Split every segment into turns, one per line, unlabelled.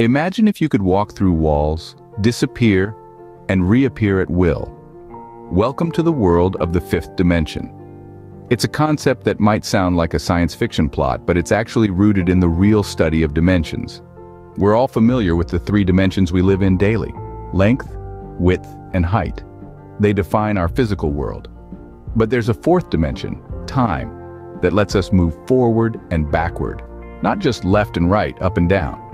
Imagine if you could walk through walls, disappear, and reappear at will. Welcome to the world of the fifth dimension. It's a concept that might sound like a science fiction plot, but it's actually rooted in the real study of dimensions. We're all familiar with the three dimensions we live in daily, length, width, and height. They define our physical world. But there's a fourth dimension, time, that lets us move forward and backward, not just left and right, up and down.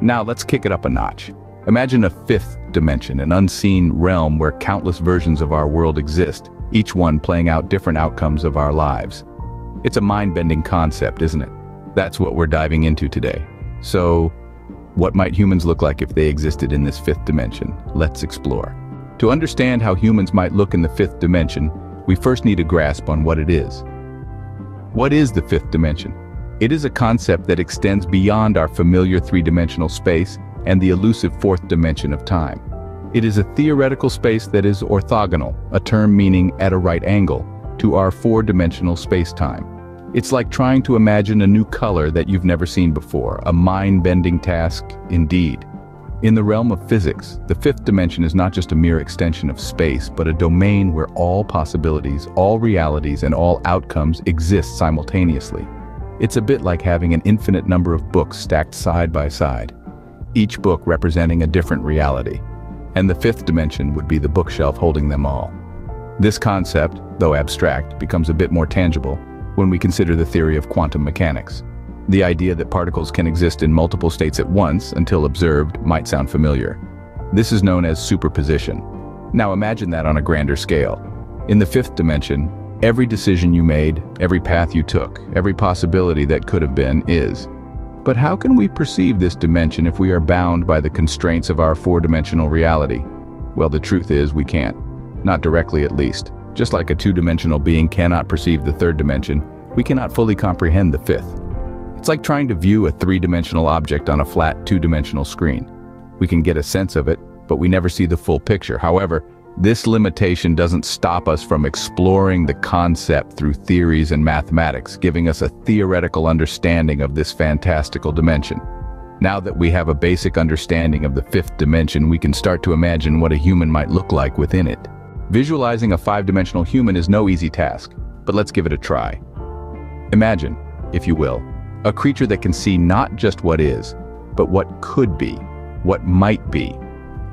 Now let's kick it up a notch. Imagine a fifth dimension, an unseen realm where countless versions of our world exist, each one playing out different outcomes of our lives. It's a mind-bending concept, isn't it? That's what we're diving into today. So, what might humans look like if they existed in this fifth dimension? Let's explore. To understand how humans might look in the fifth dimension, we first need a grasp on what it is. What is the fifth dimension? It is a concept that extends beyond our familiar three-dimensional space and the elusive fourth dimension of time. It is a theoretical space that is orthogonal, a term meaning at a right angle, to our four-dimensional space-time. It's like trying to imagine a new color that you've never seen before, a mind-bending task indeed. In the realm of physics, the fifth dimension is not just a mere extension of space, but a domain where all possibilities, all realities, and all outcomes exist simultaneously. It's a bit like having an infinite number of books stacked side by side, each book representing a different reality, and the fifth dimension would be the bookshelf holding them all. This concept, though abstract, becomes a bit more tangible when we consider the theory of quantum mechanics. The idea that particles can exist in multiple states at once, until observed, might sound familiar. This is known as superposition. Now imagine that on a grander scale. In the fifth dimension, Every decision you made, every path you took, every possibility that could have been, is. But how can we perceive this dimension if we are bound by the constraints of our four-dimensional reality? Well, the truth is we can't. Not directly at least. Just like a two-dimensional being cannot perceive the third dimension, we cannot fully comprehend the fifth. It's like trying to view a three-dimensional object on a flat two-dimensional screen. We can get a sense of it, but we never see the full picture. However, this limitation doesn't stop us from exploring the concept through theories and mathematics, giving us a theoretical understanding of this fantastical dimension. Now that we have a basic understanding of the fifth dimension, we can start to imagine what a human might look like within it. Visualizing a five-dimensional human is no easy task, but let's give it a try. Imagine, if you will, a creature that can see not just what is, but what could be, what might be,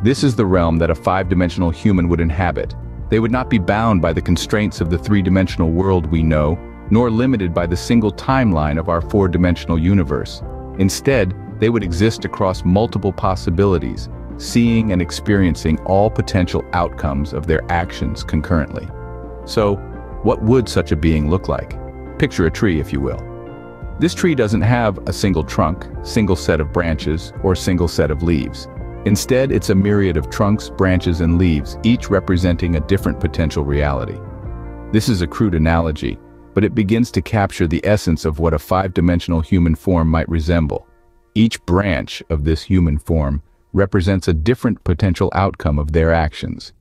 this is the realm that a five-dimensional human would inhabit. They would not be bound by the constraints of the three-dimensional world we know, nor limited by the single timeline of our four-dimensional universe. Instead, they would exist across multiple possibilities, seeing and experiencing all potential outcomes of their actions concurrently. So, what would such a being look like? Picture a tree, if you will. This tree doesn't have a single trunk, single set of branches, or single set of leaves. Instead, it's a myriad of trunks, branches, and leaves, each representing a different potential reality. This is a crude analogy, but it begins to capture the essence of what a five-dimensional human form might resemble. Each branch of this human form represents a different potential outcome of their actions.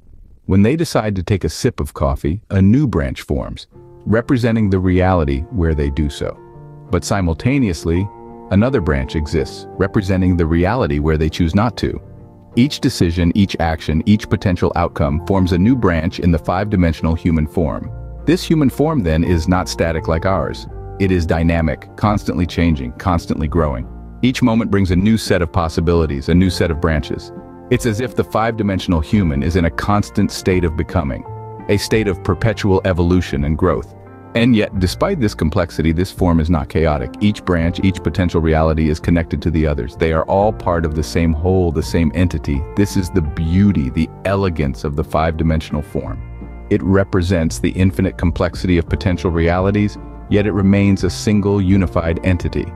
When they decide to take a sip of coffee, a new branch forms, representing the reality where they do so. But simultaneously, another branch exists, representing the reality where they choose not to. Each decision, each action, each potential outcome forms a new branch in the five-dimensional human form. This human form then is not static like ours. It is dynamic, constantly changing, constantly growing. Each moment brings a new set of possibilities, a new set of branches. It's as if the five-dimensional human is in a constant state of becoming, a state of perpetual evolution and growth. And yet, despite this complexity, this form is not chaotic. Each branch, each potential reality is connected to the others. They are all part of the same whole, the same entity. This is the beauty, the elegance of the five-dimensional form. It represents the infinite complexity of potential realities, yet it remains a single unified entity.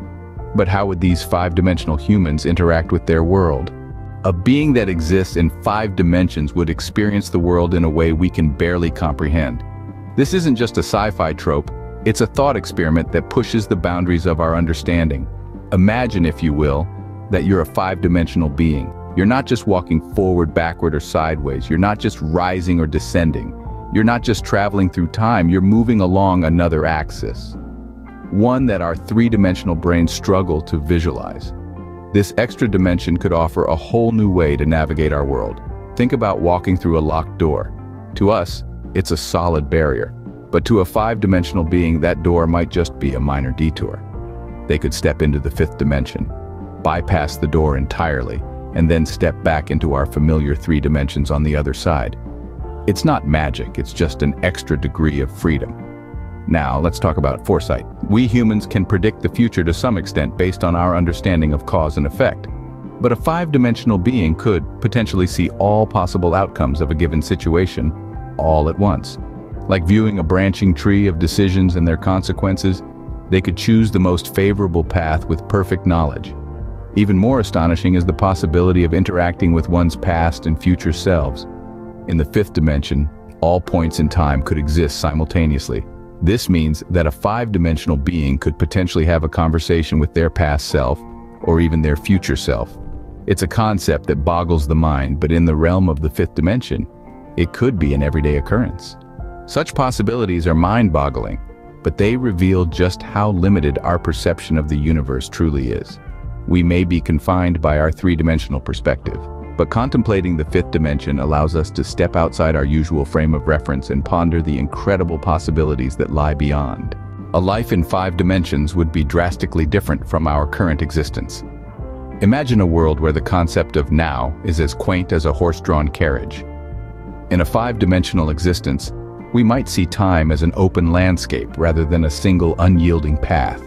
But how would these five-dimensional humans interact with their world? A being that exists in five dimensions would experience the world in a way we can barely comprehend. This isn't just a sci-fi trope, it's a thought experiment that pushes the boundaries of our understanding. Imagine, if you will, that you're a five-dimensional being. You're not just walking forward, backward, or sideways. You're not just rising or descending. You're not just traveling through time, you're moving along another axis. One that our three-dimensional brains struggle to visualize. This extra dimension could offer a whole new way to navigate our world. Think about walking through a locked door. To us, it's a solid barrier, but to a five-dimensional being that door might just be a minor detour. They could step into the fifth dimension, bypass the door entirely, and then step back into our familiar three dimensions on the other side. It's not magic, it's just an extra degree of freedom. Now, let's talk about foresight. We humans can predict the future to some extent based on our understanding of cause and effect. But a five-dimensional being could potentially see all possible outcomes of a given situation all at once. Like viewing a branching tree of decisions and their consequences, they could choose the most favorable path with perfect knowledge. Even more astonishing is the possibility of interacting with one's past and future selves. In the fifth dimension, all points in time could exist simultaneously. This means that a five-dimensional being could potentially have a conversation with their past self, or even their future self. It's a concept that boggles the mind, but in the realm of the fifth dimension, it could be an everyday occurrence. Such possibilities are mind-boggling, but they reveal just how limited our perception of the universe truly is. We may be confined by our three-dimensional perspective, but contemplating the fifth dimension allows us to step outside our usual frame of reference and ponder the incredible possibilities that lie beyond. A life in five dimensions would be drastically different from our current existence. Imagine a world where the concept of now is as quaint as a horse-drawn carriage. In a five-dimensional existence, we might see time as an open landscape rather than a single unyielding path.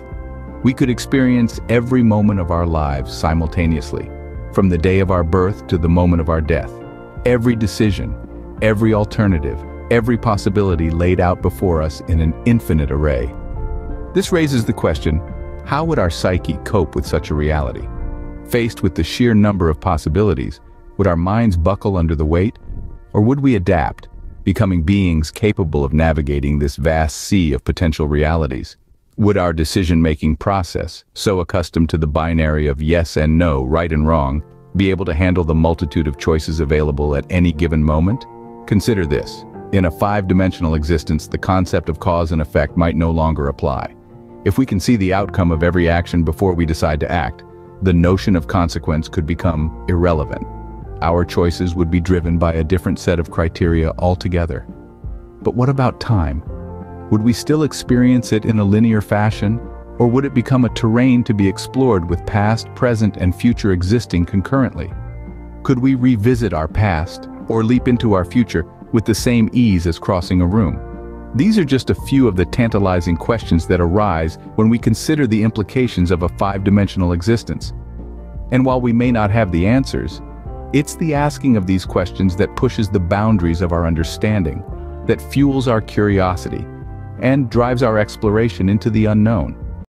We could experience every moment of our lives simultaneously, from the day of our birth to the moment of our death. Every decision, every alternative, every possibility laid out before us in an infinite array. This raises the question, how would our psyche cope with such a reality? Faced with the sheer number of possibilities, would our minds buckle under the weight? Or would we adapt, becoming beings capable of navigating this vast sea of potential realities? Would our decision-making process, so accustomed to the binary of yes and no, right and wrong, be able to handle the multitude of choices available at any given moment? Consider this. In a five-dimensional existence, the concept of cause and effect might no longer apply. If we can see the outcome of every action before we decide to act, the notion of consequence could become irrelevant. Our choices would be driven by a different set of criteria altogether. But what about time? Would we still experience it in a linear fashion, or would it become a terrain to be explored with past, present, and future existing concurrently? Could we revisit our past, or leap into our future with the same ease as crossing a room? These are just a few of the tantalizing questions that arise when we consider the implications of a five-dimensional existence. And while we may not have the answers, it's the asking of these questions that pushes the boundaries of our understanding, that fuels our curiosity, and drives our exploration into the unknown.